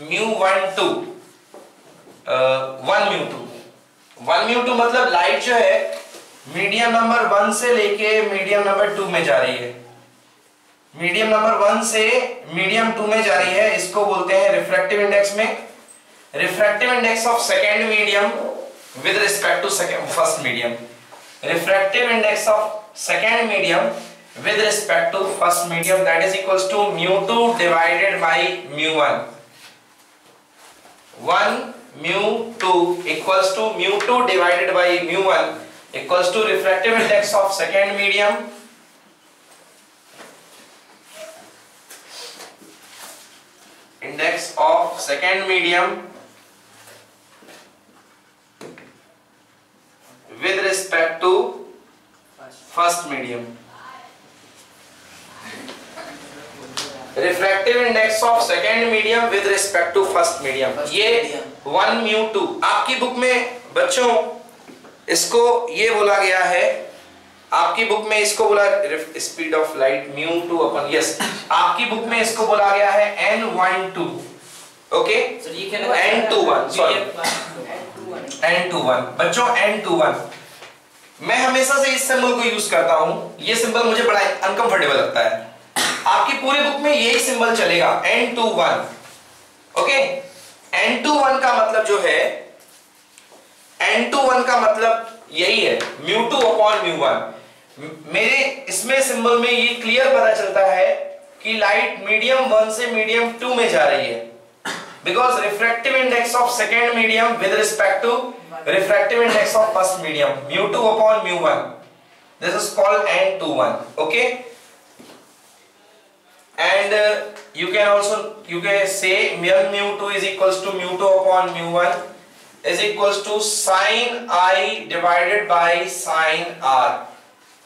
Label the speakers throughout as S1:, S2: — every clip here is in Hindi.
S1: Mu one two one mu two one mu two मतलब लाइट जो है मीडियम नंबर वन से लेके मीडियम नंबर टू में जा रही है। मीडियम नंबर वन से मीडियम टू में जा रही है, इसको बोलते हैं रिफ्रैक्टिव इंडेक्स में। Refractive index of second medium with respect to second first medium refractive index of second medium with respect to first medium, that is equals to mu 2 divided by mu 1 1 mu 2 equals to mu 2 divided by mu 1 equals to refractive index of second medium. Index of second medium with respect to first medium refractive index of second medium with respect to first medium ये वन म्यू टू आपकी बुक में बच्चों इसको ये बोला गया है आपकी बुक में इसको बोला speed of light mu two upon yes आपकी बुक में इसको बोला गया है N one two okay N two one sorry N two one बच्चों एन टू वन मैं हमेशा से इस सिंबल को यूज़ करता हूँ। ये सिंबल मुझे बड़ा अनकंफर्टेबल लगता है। आपकी पूरी बुक में यही सिंबल चलेगा. N two one okay N two one का मतलब जो है एन टू वन का मतलब यही है. Mu two upon mu one मेरे, इसमें सिंबल में ये क्लियर पता चलता है कि लाइट मीडियम वन से मीडियम टू में जा रही है. Because refractive index of second medium with respect to refractive index of first medium mu two upon mu one this is called N two one okay and uh, you can also you can say m mu 2 is equals to mu 2 upon mu 1 is equals to sin i divided by sin r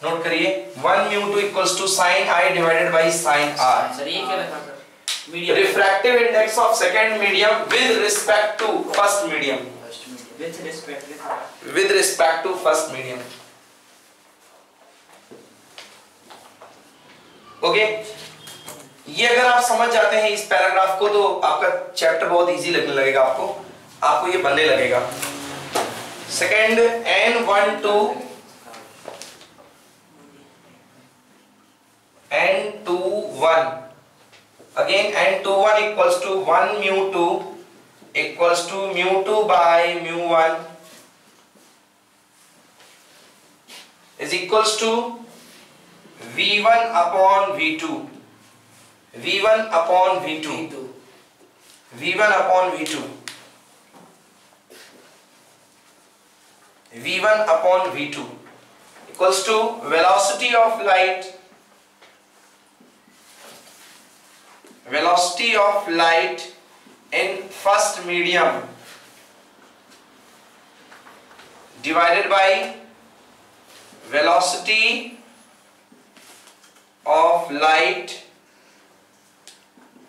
S1: note करिए 1 mu 2 equals to sin i divided by sin r
S2: sir ये क्या लिखा sir medium
S1: refractive index of second medium with respect to first medium
S2: with respect लिखा
S1: with respect to first medium okay okay? ये अगर आप समझ जाते हैं इस पैराग्राफ को तो आपका चैप्टर बहुत इजी लगने लगेगा आपको। आपको ये बनने लगेगा। Second N one two N two one again N two one equals to one mu two equals to mu two by mu one is equals to v1 upon v2 v1 upon v2 v1 upon v2 v1 upon v2 equals to velocity of light. Velocity of light in first medium divided by velocity of light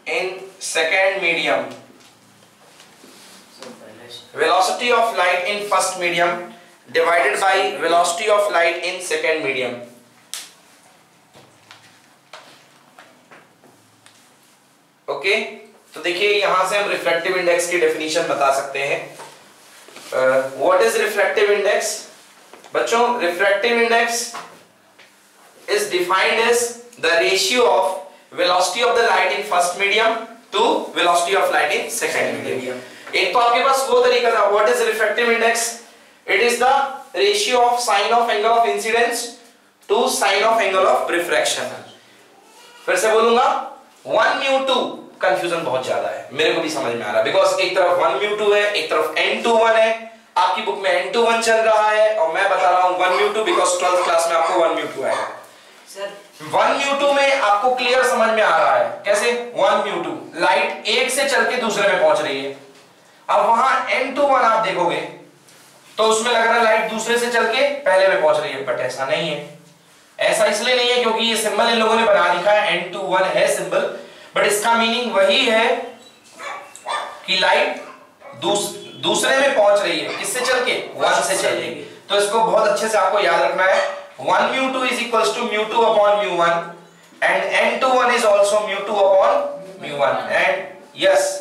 S1: in second medium velocity of light in first medium divided by velocity of light in second medium okay okay? तो देखिए यहाँ से हम रिफ्लेक्टिव इंडेक्स की डेफिनेशन बता सकते हैं व्हाट इज़ रिफ्लेक्टिव इंडेक्स बच्चों refractive index is defined as the ratio of velocity of the light in first medium to velocity of light in second medium. एक तो आपके पास वो तरीका था what is refractive index it is the ratio of sine of angle of incidence to sine of angle of refraction फिर से बोलूँगा 1 म्यू 2 कंफ्यूजन बहुत ज़्यादा है, मेरे को भी समझ में आ रहा। है एक तरफ़ 1 म्यू 2 है, एक तरफ़ n21 है, आपकी बुक में n21 चल रहा है, और मैं बता रहा हूँ 1 म्यू 2 बिकॉज़ 12th क्लास में आपको 1 म्यू 2 आएगा
S2: सर
S1: 1 म्यू टू में आपको क्लियर समझ में आ रहा है। कैसे? वन म्यू टू लाइट एक से चल के दूसरे में पहुँच रही है। अब वहाँ n21 आप देखोगे तो उसमें लग रहा है लाइट दूसरे से चल के पहले में पहुँच रही है बट ऐसा नहीं है। ऐसा इसलिए नहीं है क्योंकि ये सिंबल इन लोगों ने बना लिखा है। N21 है सिंबल बट इसका मीनिंग वही है कि लाइट दूस, दूसरे में पहुँच रही है। किससे चल के वन से चल तो इसको बहुत अच्छे से आपको याद रखना है। One mu two is equal to mu two upon mu one and n two one is also mu two upon mu one. And yes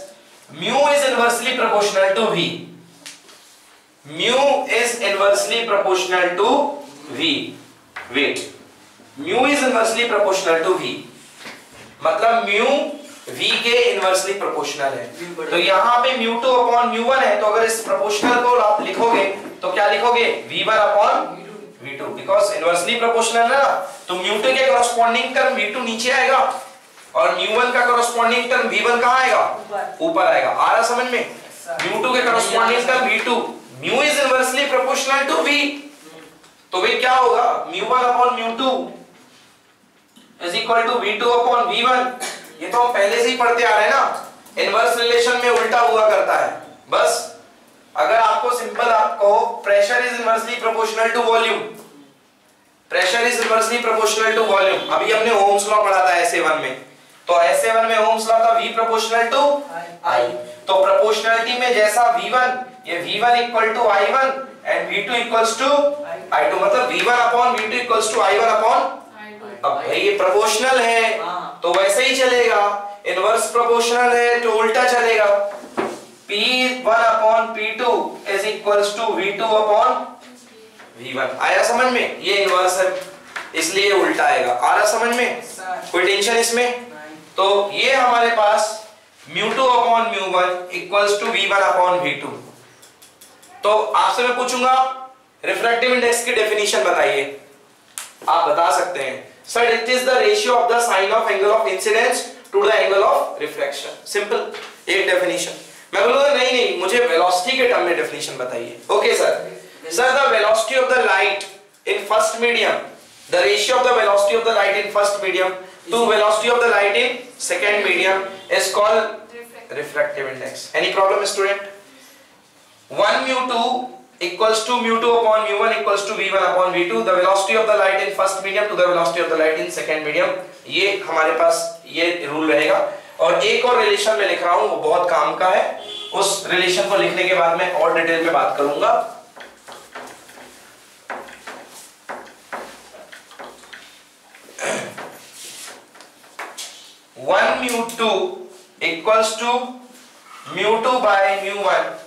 S1: mu is inversely proportional to v. mu is inversely proportional to v. Wait. mu is inversely proportional to v. मतलब mu v के इनवर्सली प्रोपोर्शनल है. तो यहाँ पे mu2 अपॉन mu1 है तो अगर इस प्रोपोर्शनल को आप लिखोगे तो क्या लिखोगे? v1 upon v2 because inversely proportional है ना? तो mu2 के कॉरस्पॉन्डिंग टर्म v2 नीचे आएगा और mu1 का कॉरस्पॉन्डिंग टर्म v1 कहाँ आएगा? ऊपर। आएगा। आ रहा समझ में? Mu2 के corresponding term v2 mu is inversely proportional to v तो भाई क्या होगा? Mu1 upon mu2 is equal to v2 upon v1 ये तो हम पहले से ही पढ़ते आ रहे हैं ना। इनवर्स रिलेशन में उल्टा हुआ करता है। बस। अगर आपको सिंपल आप कहो pressure is inversely proportional to volume pressure is inversely proportional to volume अभी हमने ओम्स लॉ पढ़ा था ऐसे वन में। तो ऐसे वन में ओम्स लॉ था v प्रोपोर्शनल टू i. तो प्रोपोर्शनलिटी में जैसा v1 ये v1 equal to i1 and v2 equals to i2 मतलब v1 upon v2 equals to i1 upon अब भाई ये प्रोपोर्शनल है
S2: हाँ।
S1: तो वैसे ही चलेगा। इनवर्स प्रोपोर्शनल है तो उल्टा चलेगा। P1 upon P2 is equals to V2 upon V1 आया समझ में? ये इनवर्स है। इसलिए उल्टा आएगा। आ रहा समझ में? कोई टेंशन इसमें? तो ये हमारे पास mu2 upon mu1 equals to v1 upon v2 तो आपसे मैं पूछूँगा रिफ्रैक्टिव इंडेक्स की डेफिनेशन बताइए। आप बता सकते हैं। Sir it is the ratio of the sine of angle of incidence to the angle of refraction simple एक डेफिनेशन मैं बोलूँगा नहीं नहीं मुझे वेलोसिटी के टर्म में डेफिनेशन बताइए। Okay sir sir the velocity of the light in first medium the ratio of the velocity of the light in first medium to velocity of the light in second medium is called refractive index any problem student 1 mu 2 equals to mu 2 upon mu 1 equals to v1 upon v2 the velocity of the light in first medium to the velocity of the light in second medium. ये हमारे पास ये रूल रहेगा। और एक और रिलेशन में लिख रहा हूँ वो बहुत काम का है उस रिलेशन को लिखने के बाद मैं और डिटेल में बात करूँगा one mu two equals to mu two by mu one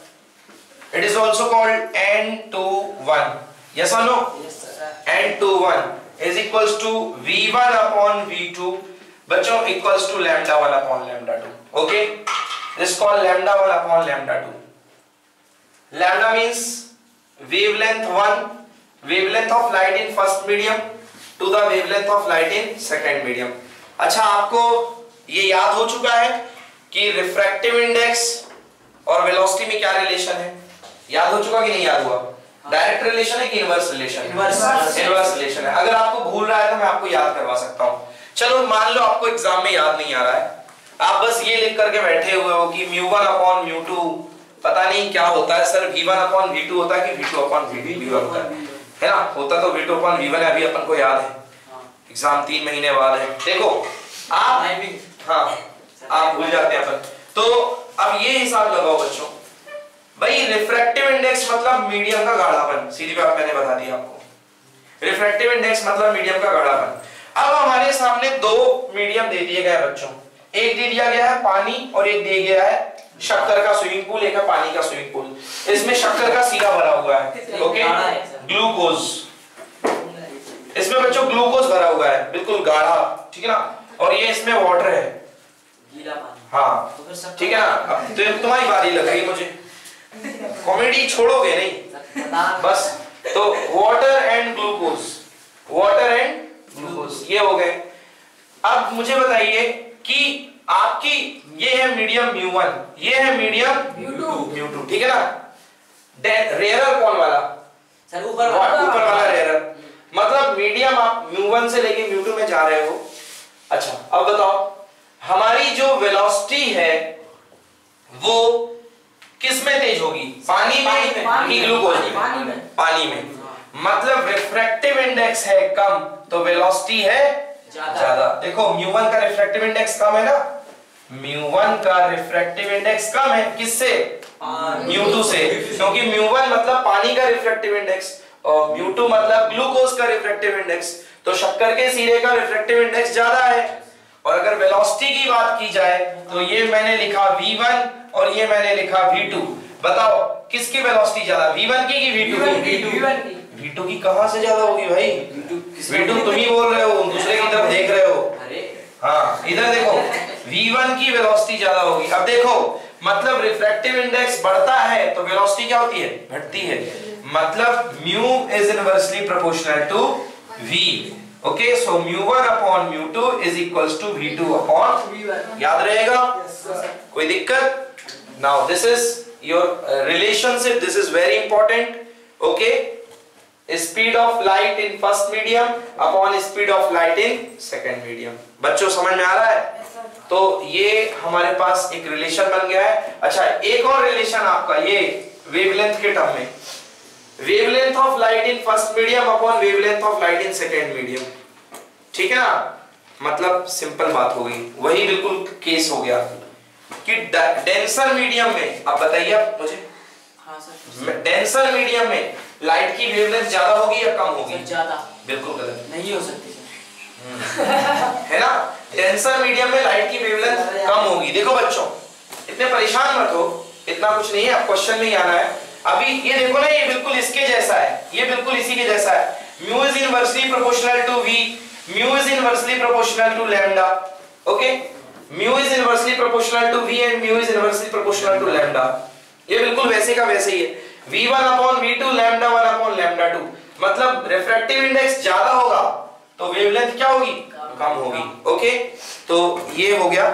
S1: It is also called n to 1. Yes or no?
S2: Yes, sir.
S1: n to 1 is equals to v1 upon v2 बच्चों equals to lambda one upon lambda two okay this call lambda one upon lambda two lambda means wavelength one wavelength of light in first medium to the wavelength of light in second medium अच्छा आपको ये याद हो चुका है कि रिफ्रैक्टिव इंडेक्स और वेलोसिटी में क्या रिलेशन है? याद हो चुका कि नहीं याद हुआ? हाँ। डायरेक्ट रिलेशन है कि इनवर्स रिलेशन इनवर्स रिलेशन है। अगर आपको भूल रहा है तो मैं आपको याद करवा सकता हूँ। चलो मान लो आपको एग्ज़ाम में याद नहीं आ रहा है। आप बस ये लिख करके बैठे हुए हो कि mu one upon mu two पता नहीं क्या होता है। Sir v one upon v two होता है कि v two upon v v होता है है ना? होता तो v two upon v one अभी अपन को याद है।
S2: हाँ।
S1: एग्ज़ाम तीन महीने बाद है। देखो आप हाँ आप भूल जाते हैं अपन। तो अब ये हिसाब लगाओ बच्चों। भाई रिफ्रैक्टिव इंडेक्स मतलब मीडियम का गाढ़ापन। सीधी बात मैंने बता दी आपको। रिफ्रैक्टिव इंडेक्स मतलब मीडियम का गाढ़ापन। अब हमारे सामने दो मीडियम दे दिए गए बच्चों। एक दे दिया गया है पानी और एक दे गया है शक्कर का स्विमिंग पूल एक है पानी का स्विमिंग पूल इसमें शक्कर का सीधा भरा हुआ है ओके
S2: गाढ़ा है सर।
S1: ग्लूकोज इसमें बच्चों ग्लूकोज भरा हुआ है बिल्कुल गाढ़ा ठीक है ना? और ये इसमें वाटर है। हाँ
S2: तो
S1: ठीक है ना? अब तो तुम्हारी बारी लग रही मुझे। कॉमेडी छोड़ोगे नहीं? बस तो water and glucose water and glucose ये हो गए। अब मुझे बताइए कि आपकी ये है मीडियम म्यू वन ये है मीडियम म्यू टू। ठीक है ना? रेयरर कौन वाला?
S2: सर ऊपर
S1: वा- ऊपर वाला रेयरर। मतलब मीडियम आप म्यू वन से लेके म्यू टू में जा रहे हो। अच्छा अब बताओ हमारी जो वेलोसिटी है वो किसमें तेज होगी? पानी में। कि ग्लूकोज में?
S2: पानी में।
S1: पानी में। मतलब रिफ्रैक्टिव इंडेक्स है कम तो वेलोसिटी है
S2: ज़्यादा।
S1: देखो म्यू1 का रिफ्रैक्टिव इंडेक्स कम है ना? म्यू1 का रिफ्रैक्टिव इंडेक्स कम है। किससे? म्यू2 से। क्योंकि म्यू1 मतलब पानी का रिफ्रैक्टिव इंडेक्स और म्यू2 मतलब ग्लूकोज का रिफ्रैक्टिव इंडेक्स तो शक्कर के सीरे का रिफ्रैक्टिव इंडेक्स ज़्यादा है। और अगर वेलोसिटी की बात की जाए तो ये मैंने लिखा v1 और ये मैंने लिखा V2 बताओ किसकी वेलोसिटी ज़्यादा? V1 की कि V2 की?
S2: V1 की।
S1: V2 की कहाँ से ज़्यादा होगी भाई? V2 तुम ही बोल रहे हो दूसरे की तरफ़ देख रहे हो।
S2: अरे।
S1: हाँ इधर देखो V1 की वेलोसिटी ज़्यादा होगी। अब देखो मतलब रिफ्रैक्टिव इंडेक्स बढ़ता है तो वेलोसिटी क्या होती है? घटती है। मतलब mu is inversely proportional to v okay so mu one upon mu two is equals to v2 upon याद रहेगा? कोई दिक्कत? Now this is your relationship this is very important okay speed of light in first medium upon speed of light in second medium. बच्चों समझ में आ रहा है? तो ये हमारे पास एक रिलेशन बन गया है। अच्छा एक और रिलेशन आपका ये वेवलेंथ के टर्म में। Wavelength of light in first medium upon wavelength of light in second medium ठीक है ना? मतलब सिंपल बात हो गई। वही बिल्कुल केस हो गया। कि डेंसर मीडियम में आप बताइए आप मुझे।
S2: हाँ सर
S1: डेंसर मीडियम में लाइट की वेवलेंथ ज़्यादा होगी या कम होगी?
S2: ज़्यादा।
S1: बिल्कुल गलत।
S2: नहीं हो सकती
S1: है ना? डेंसर मीडियम में लाइट की वेवलेंथ कम होगी। देखो बच्चों इतने परेशान मत हो। इतना कुछ नहीं है अब क्वेश्चन में ही आना है। अभी ये देखो ना ये बिल्कुल इसके जैसा है। ये बिल्कुल इसी के जैसा है। Mu is inversely proportional to v. Mu is inversely proportional to lambda okay mu is inversely proportional to v and mu is inversely proportional to lambda ये बिल्कुल वैसे का वैसे ही है। V1 upon v2 lambda 1 upon lambda 2 मतलब रिफ्रैक्टिव इंडेक्स ज़्यादा होगा तो वेवलेंथ क्या होगी? कम होगी ओके तो ये हो गया।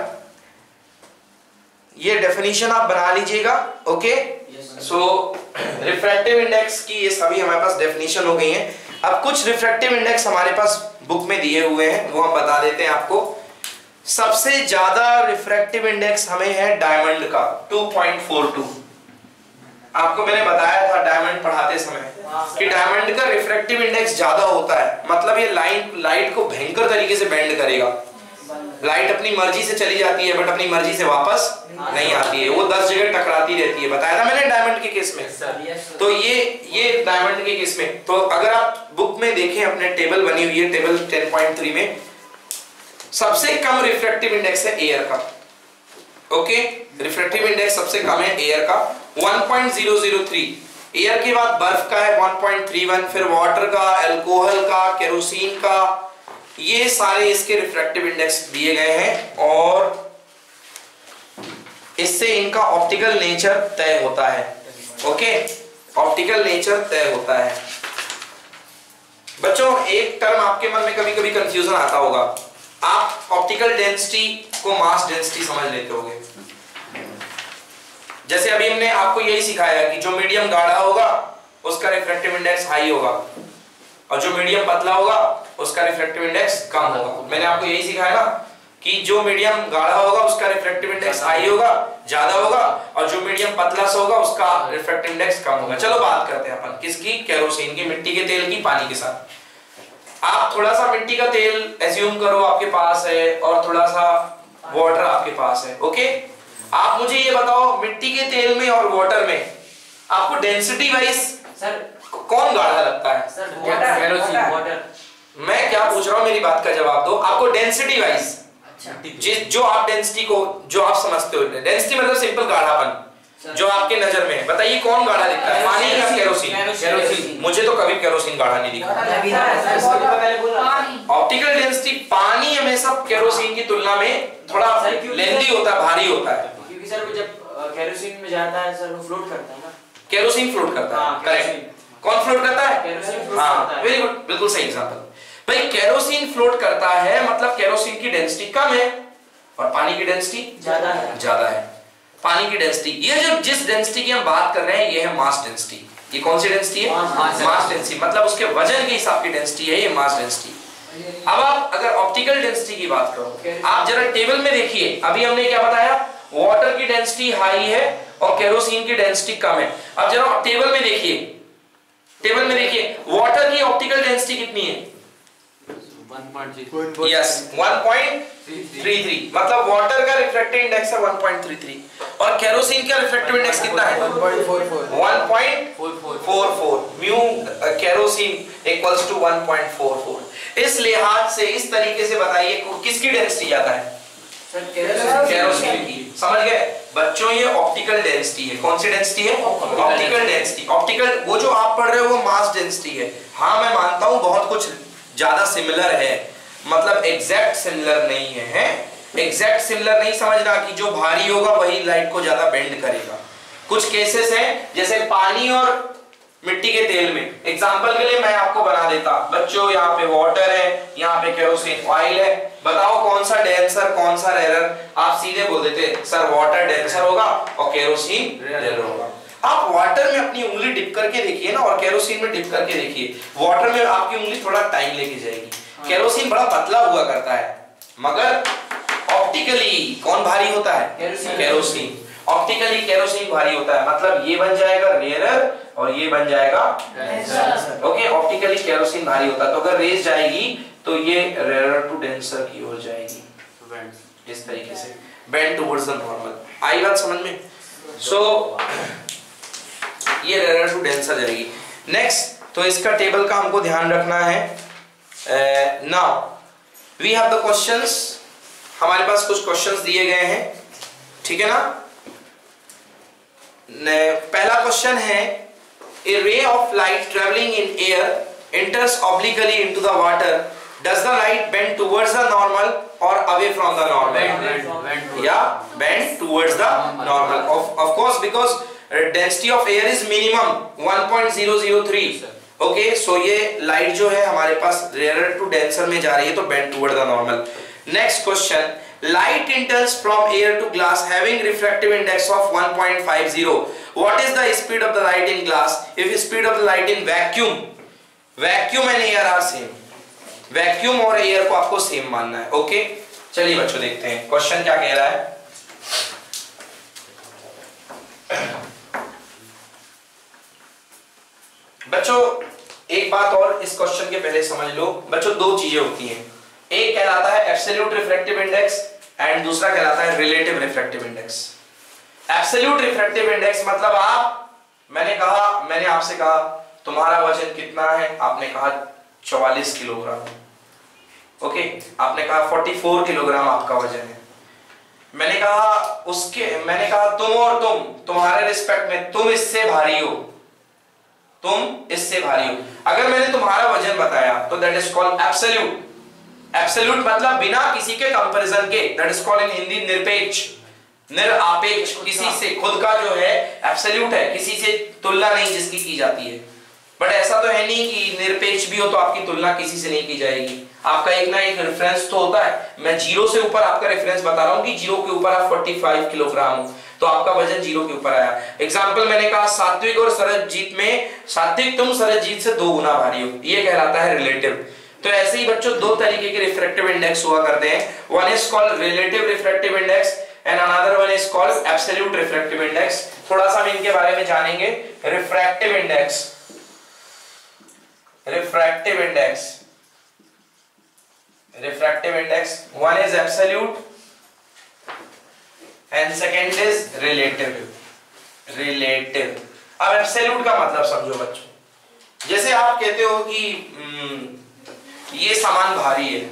S1: ये डेफिनेशन आप बना लीजिएगा ओके सो रिफ्रैक्टिव इंडेक्स की ये सभी हमारे पास डेफिनेशन हो गई है। अब कुछ रिफ्रैक्टिव इंडेक्स हमारे पास बुक में दिए हुए हैं वो हम बता देते हैं आपको। सबसे ज़्यादा रिफ्रैक्टिव इंडेक्स हमें है डायमंड का 2.42 आपको मैंने बताया था डायमंड पढ़ाते समय कि डायमंड का रिफ्रैक्टिव इंडेक्स ज़्यादा होता है। मतलब ये लाइट लाइट को भयंकर तरीके से बेंड करेगा। लाइट अपनी मर्ज़ी से चली जाती है बट अपनी मर्ज़ी से वापस नहीं आती है। वो दस जगह टकराती रहती है। बताया था मैंने डायमंड के केस में। तो ये ये डायमंड के केस में। तो अगर आप बुक में देखें अपने टेबल बनी हुई है टेबल 10.3 में सबसे कम रिफ्रैक्टिव इंडेक्स है एयर का। ओके रिफ्रैक्टिव इंडेक्स सबसे कम है एयर का। 1.003 एयर के बाद बर्फ़ का है 1.31 फिर वाटर का अल्कोहल का केरोसिन का। ये सारे इसके रिफ्रैक्टिव इंडेक्स दिए गए हैं और इससे इनका ऑप्टिकल नेचर तय होता है। ओके ऑप्टिकल नेचर तय होता है। बच्चों, एक टर्म आपके मन में कभी कभी कंफ्यूजन आता होगा। आप ऑप्टिकल डेंसिटी को मास डेंसिटी समझ लेते होगे। जैसे अभी हमने आपको यही सिखाया कि जो मीडियम गाढ़ा होगा, उसका रिफ्रैक्टिव इंडेक्स हाई होगा। और जो मीडियम पतला होगा, उसका रिफ्रैक्टिव इंडेक्स कम होगा। मैंने आपको यही सिखाया ना कि जो मीडियम गाढ़ा होगा, उसका रिफ्रैक्टिव इंडेक्स हाई होगा, ज़्यादा होगा, और जो मीडियम पतला सा होगा, उसका रिफ्रैक्टिव इंडेक्स कम होगा। चलो बात करते हैं अपन, किसकी? केरोसिन की, मिट्टी के तेल की, पानी के साथ। आप थोड़ा सा मिट्टी का तेल एज्यूम करो, आपके पास है, और थोड़ा सा वाटर आपके पास है ओके आप मुझे ये बताओ मिट्टी के तेल में और वाटर में आपको डेंसिटी वाइज
S2: सर
S1: कौन गाढ़ा लगता है?
S2: सर वाटर,
S1: मैं क्या पूछ रहा हूँ मेरी बात का जवाब दो। आपको डेंसिटी वाइज
S2: अच्छा
S1: जिस जो आप डेंसिटी को जो आप समझते हो डेंसिटी मतलब सिंपल गाढ़ापन जो आपके नज़र में है। बताइए कौन गाढ़ा दिखता है? पानी या केरोसिन
S2: केरोसिन।
S1: मुझे तो कभी केरोसिन गाढ़ा नहीं दिखा ऑप्टिकल डेंसिटी पानी। हमेशा केरोसिन की तुलना में थोड़ा लेंदी होता है भारी होता है।
S2: क्योंकि सर वो जब केरोसिन में जाता है सर वो फ्लोट करता है ना।
S1: केरोसिन फ्लोट करता है।
S2: हाँ,
S1: करेक्ट कौन फ्लोट करता है?
S2: केरोसिन फ्लोट
S1: हाँ
S2: करता है।
S1: वेरी गुड बिल्कुल सही एग्जांपल भाई केरोसिन फ्लोट करता है मतलब केरोसिन की डेंसिटी कम है और पानी की डेंसिटी
S2: ज़्यादा है।
S1: ज़्यादा है। पानी की डेंसिटी ये जो जिस डेंसिटी की हम बात कर रहे हैं ये है मास डेंसिटी ये कौन सी डेंसिटी है?
S2: मास
S1: डेंसिटी मतलब उसके वज़न के हिसाब की डेंसिटी है ये मास डेंसिटी अब आप अगर ऑप्टिकल डेंसिटी की बात करो आप जरा टेबल में देखिए। अभी हमने क्या बताया? वाटर की डेंसिटी हाई है और केरोसिन की डेंसिटी कम है। अब जरा टेबल में देखिए। टेबल में देखिए वाटर की ऑप्टिकल डेंसिटी कितनी है? यस 1.33 मतलब वाटर का रिफ्रैक्टिव इंडेक्स है 1.33 और केरोसिन का रिफ्रैक्टिव इंडेक्स कितना है? 1.44 म्यू केरोसिन इक्वल्स टू 1.44 इस लिहाज से इस तरीके से बताइए किसकी डेंसिटी ज़्यादा है? समझ गए? बच्चों ये ऑप्टिकल डेंसिटी है। कौन सी डेंसिटी है? ऑप्टिकल डेंसिटी ऑप्टिकल वो जो आप पढ़ रहे हो वो मास डेंसिटी है। हाँ मैं मानता हूँ बहुत कुछ ज़्यादा सिमिलर है। मतलब एग्जैक्ट सिमिलर नहीं है, है? एग्जैक्ट सिमिलर नहीं समझना कि जो भारी होगा वही लाइट को ज़्यादा बेंड करेगा। कुछ केसेस हैं जैसे पानी और मिट्टी के तेल में। एग्ज़ाम्पल के लिए मैं आपको बना देता। बच्चों यहाँ पे वाटर है यहाँ पे केरोसिन ऑयल है। बताओ कौन सा डेंसर कौन सा रेरर आप सीधे बोल देते सर वाटर डेंसर होगा और केरोसिन रेरर होगा. आप वाटर में अपनी उंगली डिप करके देखिए ना और केरोसिन में डिप करके देखिए। वाटर में आपकी उंगली थोड़ा टाइम लेके जाएगी। केरोसिन बड़ा पतला हुआ करता है। मगर ऑप्टिकली कौन भारी होता है? केरोसिन ऑप्टिकली केरोसिन भारी होता है। मतलब ये बन जाएगा रेयरर और ये बन जाएगा ओके ऑप्टिकली केरोसिन भारी होता है। तो अगर रेस जाएगी तो ये रेयरर टू डेंसर की ओर जाएगी। इस तरीके से। बेंड टुवर्ड्स द नॉर्मल आई बात समझ में? सो so, ये रेयरर टू डेंसर जाएगी। नेक्स्ट तो इसका टेबल का हमको ध्यान रखना है। Now we have the questions हमारे पास कुछ क्वेश्चंस दिए गए हैं। ठीक है ना? पहला क्वेश्चन है a ray of light travelling in air enters obliquely into the water does the light bend towards the normal or away from the normal bend, bend, bend yeah bend towards the normal of, of course because density of air is minimum 1.003 okay so ये लाइट जो है हमारे पास रेयर टू डेंसर में जा रही है तो bend toward the normal next question light enters from air to glass having refractive index of 1.50 what is the speed of the light in glass if speed of the light in vacuum vacuum and air are same vacuum और air को आपको सेम मानना है, ओके? चलिए बच्चों, देखते हैं। क्वेश्चन क्या कह रहा है? बच्चों, एक बात और इस क्वेश्चन के पहले समझ लो। बच्चों, दो चीज़ें होती हैं। एक कहलाता है एब्सोल्यूट रिफ्रैक्टिव इंडेक्स एंड दूसरा कहलाता है relative refractive index absolute refractive index मतलब आप, मैंने कहा, मैंने आपसे कहा, तुम्हारा वज़न कितना है? आपने कहा 44 किलोग्राम। ओके आपने कहा 44 किलोग्राम आपका वज़न है। मैंने कहा उसके मैंने कहा तुम और तुम तुम्हारे रिस्पेक्ट में तुम इससे भारी हो। तुम इससे भारी हो। अगर मैंने तुम्हारा वज़न बताया तो that is called absolute absolute मतलब बिना किसी के कंपैरिजन के that is called in Hindi निरपेक्ष। निरपेक्ष किसी से खुद का जो है एब्सोल्यूट है। किसी से तुलना नहीं जिसकी की जाती है। बट ऐसा तो है नहीं कि निरपेक्ष भी हो तो आपकी तुलना किसी से नहीं की जाएगी। आपका एक ना एक रेफरेंस तो होता है। मैं ज़ीरो से ऊपर आपका रेफरेंस बता रहा हूँ कि ज़ीरो के ऊपर आप 45 किलोग्राम हो। तो आपका वज़न ज़ीरो के ऊपर आया। एग्ज़ाम्पल मैंने कहा, सात्विक और सरजीत में सात्विक तुम सरजीत से दो गुना भारी हो। ये कहलाता है रिलेटिव तो ऐसे ही बच्चों, दो तरीके के रिफ्रैक्टिव इंडेक्स हुआ करते हैं। One is called relative refractive index and another one is called absolute refractive index थोड़ा सा हम इनके बारे में जानेंगे। Refractive index refractive index refractive index one is absolute and second is relative relative अब एब्सोल्यूट का मतलब समझो बच्चों। जैसे आप कहते हो कि हम्म, ये सामान भारी है।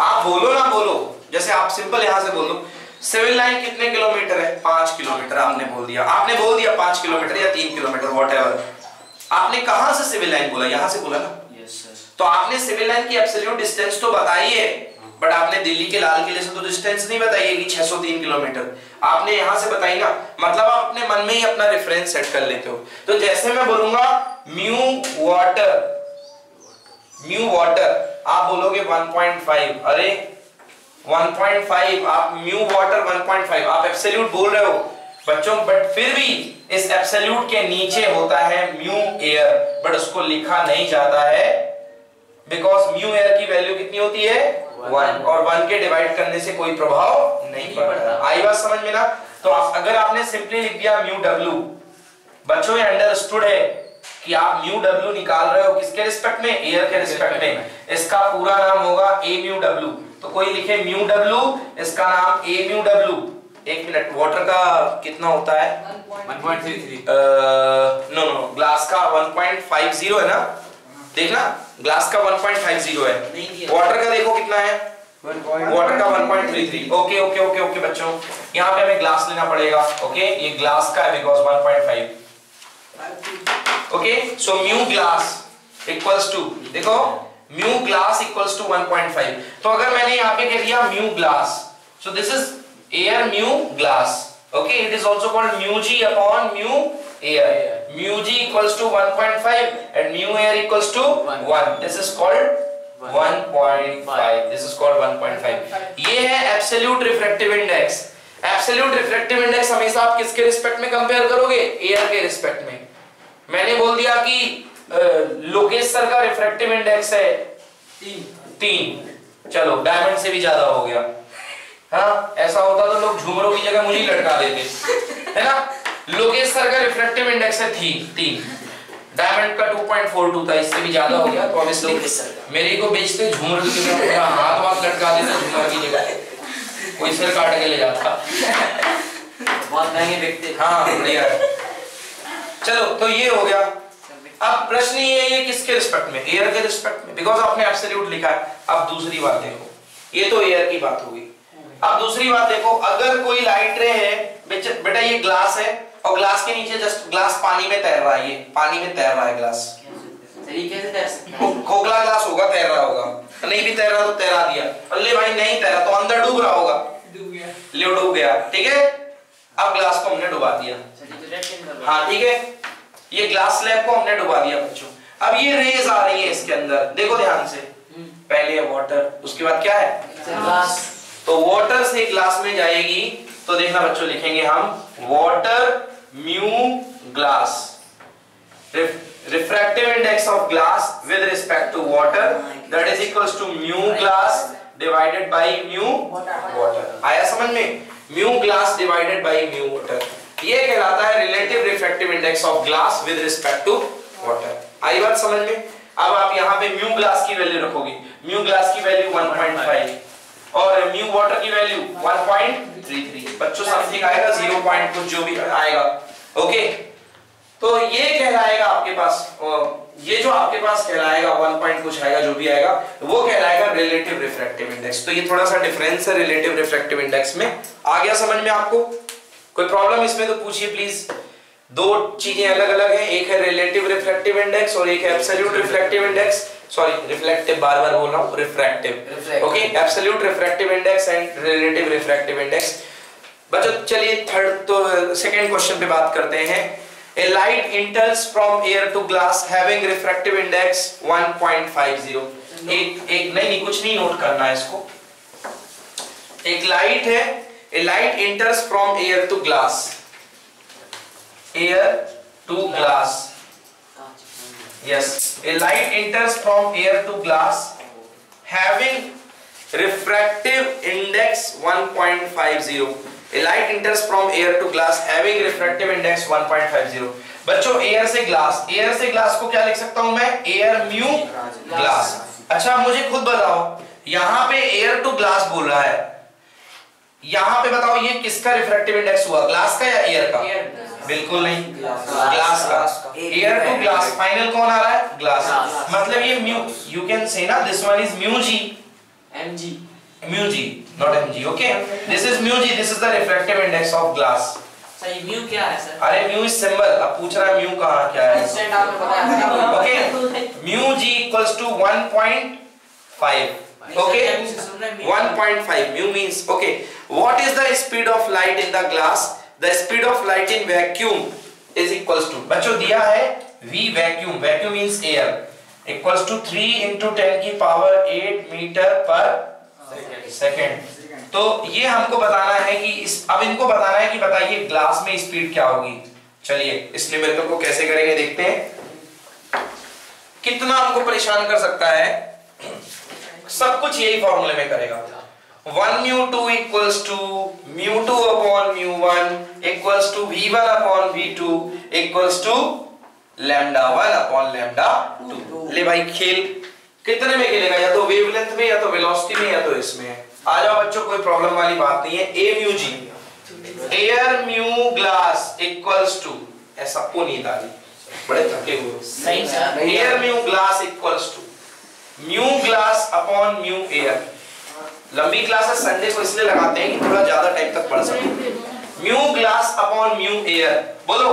S1: आप बोलो ना बोलो। जैसे आप सिंपल यहाँ से बोलो। सिविल लाइन कितने किलोमीटर है? पाँच किलोमीटर आपने बोल दिया। आपने बोल दिया पाँच किलोमीटर या तीन किलोमीटर वॉट आपने कहा से सिविल लाइन बोला? यहाँ से बोला ना। Yes, तो आपने सिविल लाइन की एब्सोल्यूट डिस्टेंस तो बताई है बट आपने दिल्ली के लाल किले से तो डिस्टेंस नहीं बताई है कि 603 किलोमीटर। आपने यहाँ से बताई ना मतलब आप अपने मन में ही अपना रेफरेंस सेट कर लेते हो। तो जैसे मैं बोलूँगा म्यू वाटर म्यू वाटर आप बोलोगे 1.5 अरे 1.5 आप म्यू वाटर 1.5 आप एब्सोल्यूट बोल रहे हो। बच्चों बट फिर भी इस एब्सोल्यूट के नीचे होता है म्यू एयर बट उसको लिखा नहीं जाता है बिकॉज़ म्यू एयर की वैल्यू कितनी होती है? वन और वन के डिवाइड करने से कोई प्रभाव नहीं पड़ता। आई बात समझ में ना? तो आप, अगर आपने सिंपली लिख दिया म्यू डब्ल्यू बच्चों ये अंडरस्टूड है कि आप म्यू डब्ल्यू निकाल रहे हो किसके रिस्पेक्ट में? एयर के रिस्पेक्ट में। इसका पूरा नाम होगा ए म्यू डब्ल्यू तो कोई लिखे म्यू डब्ल्यू इसका नाम ए म्यू डब्ल्यू एक मिनट वाटर का कितना होता है? 1.33 नो नो ग्लास का 1.50 है ना? देखना ग्लास का 1.50 है। वाटर का देखो कितना है? वाटर का 1.33 ओके ओके ओके ओके बच्चों। यहाँ पे हमें ग्लास लेना पड़ेगा ओके ये ग्लास का है because 1.5 okay so mu glass equals to देखो म्यू ग्लास इक्वल्स टू 1.5 तो अगर मैंने यहाँ पे कह दिया mu glass so this is air mu glass okay it is also called mu g upon mu air mu g equals to 1.5 and mu air equals to 1 this is called 1.5 this is called 1.5 ये है absolute refractive index absolute refractive index हमेशा आप किसके रिस्पेक्ट में कंपेयर करोगे एयर के रिस्पेक्ट में मैंने बोल दिया कि लोकेश सर का रिफ्रैक्टिव इंडेक्स है तीन तीन चलो डायमंड से भी ज़्यादा हो गया हाँ ऐसा होता तो लोग झूमरों की जगह मुझे लटका देते। है ना? लोकेश सर का रिफ्लेक्टिव इंडेक्स है थी तीन। डायमंड का 2.42 था इससे भी ज़्यादा हो गया तो ऑब्वियसली मेरे को बेचते झूमर की जगह हाथ वाथ लटका देते झूमर की जगह। कोई सिर काट के ले जाता।
S2: बहुत महँगे बिकते।
S1: हाँ बढ़िया चलो तो ये हो गया। अब प्रश्न ये है ये किसके रिस्पेक्ट में? एयर के रिस्पेक्ट में? बिकॉज़ आपने एब्सोल्यूट लिखा है। अब दूसरी बात देखो। ये तो एयर की बात होगी अब दूसरी बात देखो अगर कोई लाइट रे है बेटा ये ग्लास है और ग्लास के नीचे जस्ट ग्लास पानी में तैर रहा है ये पानी में तैर रहा है ग्लास
S2: तरीके से तैर सकते
S1: खोखला ग्लास होगा तैर रहा होगा। नहीं भी तैर रहा तो तैरा दिया। अल्ले भाई नहीं तैरा तो अंदर डूब रहा होगा।
S2: डूब गया।
S1: ले डूब गया। ठीक है? अब ग्लास को हमने डुबा दिया। हाँ ठीक है? ये ग्लास स्लैब को हमने डुबा दिया बच्चों। अब ये रेज आ रही है इसके अंदर। देखो ध्यान से। पहले है वाटर उसके बाद क्या है?
S2: ग्लास
S1: तो वाटर से ग्लास में जाएगी तो देखना बच्चों, लिखेंगे हम water mu glass refractive index of glass with respect to water that is equals to mu glass divided by mu water आया समझ में? Mu glass divided by mu water ये कहलाता है relative refractive index of glass with respect to water आई बात समझ में? अब आप यहाँ पे म्यू ग्लास की वैल्यू रखोगे। म्यू ग्लास की वैल्यू 1.5 और म्यू water की वैल्यू 1.33 बच्चों समथिंग आएगा 0. पॉइंट कुछ जो भी आएगा। ओके तो ये कहलाएगा आपके पास ये जो आपके पास कहलाएगा वन पॉइंट कुछ आएगा, जो भी आएगा, वो कहलाएगा रिलेटिव रिफ्रैक्टिव इंडेक्स तो ये थोड़ा सा डिफरेंस है रिलेटिव रिफ्रैक्टिव इंडेक्स में। आ गया समझ में आपको? कोई प्रॉब्लम इसमें तो पूछिए प्लीज़ दो चीज़ें अलग अलग हैं, एक है रिलेटिव रिफ्रैक्टिव इंडेक्स और एक है absolute refractive index sorry reflective बार बार बोल रहा हूँ refractive okay absolute refractive index and relative refractive index बच्चों चलिए थर्ड तो सेकंड क्वेश्चन पे बात करते हैं। A light enters from air to glass having refractive index 1.50. एक एक नहीं नहीं कुछ नहीं नोट करना है इसको। एक लाइट है a light enters from air to glass. Air to glass. Yes a light enters from air to glass having refractive index 1.50 A light enters from air to glass having refractive index 1.50. बच्चों एयर से ग्लास एयर से ग्लास को क्या लिख सकता हूँ मैं एयर म्यू ग्लास अच्छा मुझे खुद बताओ यहाँ पे एयर टू ग्लास बोल रहा है यहाँ पे बताओ ये किसका रिफ्रैक्टिव इंडेक्स हुआ ग्लास का या एयर का बिल्कुल नहीं। ग्लास का। एयर टू ग्लास फाइनल कौन आ रहा है? ग्लास मतलब ये म्यू यू कैन से ना this one is mu g
S2: m g
S1: mu g not m g okay this is mu g this is the refractive index of glass
S2: सही म्यू क्या है सर
S1: अरे म्यू इज़ सिंबल अब पूछ रहा है म्यू कहाँ क्या है? The speed of light in the glass the speed of light in vacuum is equals to, बच्चों दिया है v vacuum vacuum means air, equals to 3 into 10 की पावर 8 मीटर पर सेकेंड तो ये हमको बताना है कि इस, अब इनको बताना है कि बताइए ग्लास में स्पीड क्या होगी। चलिए इस न्यूमेरिकल को कैसे करेंगे देखते हैं। कितना हमको परेशान कर सकता है? सब कुछ यही फॉर्मूले में करेगा। One mu two equals to mu two upon mu one equals to v one upon v two equals to lambda one upon lambda two ले भाई खेल कितने में खेलेगा? या तो वेवलेंथ में या तो वेलोसिटी में या तो इसमें। आ जाओ बच्चों कोई प्रॉब्लम वाली बात नहीं है। A mu g air mu glass equals to ऐसा को आ रही बड़े थके हुए
S2: सही sir
S1: air mu glass equals to mu glass upon mu air लंबी क्लासेस संडे को इसलिए लगाते हैं कि थोड़ा ज़्यादा टाइम तक पढ़ सको। Mu glass upon mu air बोलो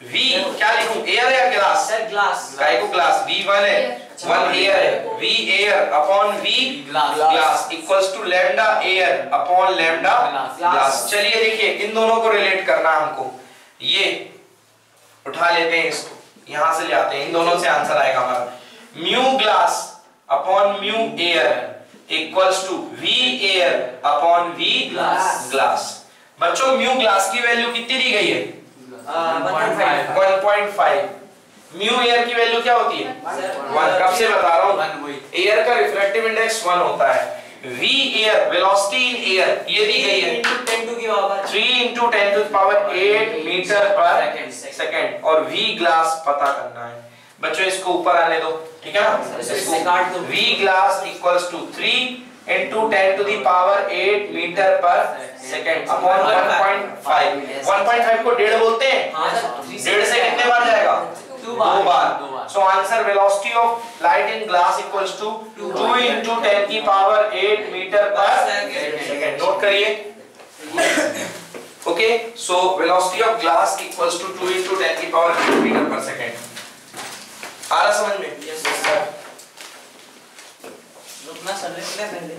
S1: v क्या लिखूं? एयर या ग्लास
S2: सर ग्लास
S1: काय को ग्लास v1 है।
S2: अच्छा।
S1: 1 एयर है। v air upon v
S2: glass
S1: glass equals to lambda air upon lambda
S2: glass.
S1: Glass चलिए देखिए इन दोनों को रिलेट करना है हमको। ये उठा लेते हैं इसको। यहाँ से ले आते हैं। इन दोनों से आंसर आएगा हमारा। Mu glass upon mu air equals to v air upon v
S2: glass.
S1: Glass बच्चों म्यू ग्लास की वैल्यू कितनी दी गई है? 1.5 म्यू एयर की वैल्यू क्या होती है? वन कब से बता रहा हूँ? एयर का रिफ्रैक्टिव इंडेक्स वन होता है। V air velocity in air ये दी गई है।
S2: 10 टू की power
S1: 3 into 10 to the power 8 metre पर सेकंड और v ग्लास पता करना है। बच्चों इसको ऊपर आने दो ठीक है ना?
S2: काट दो।
S1: v glass equals to 3 into 10 to the power 8 metre पर सेकंड अपॉन 1.5 1.5 को डेढ़ बोलते हैं? डेढ़ से कितने बार जाएगा?
S2: दो
S1: दो बार। So answer velocity of light in glass equals to 2 into 10 की power 8 metre per second note करिए। Okay so velocity of glass equals to 2 into 10 की पावर 8 मीटर पर सेकंड आ रहा समझ में?
S2: यस सर रुकना सर रुकना पहले।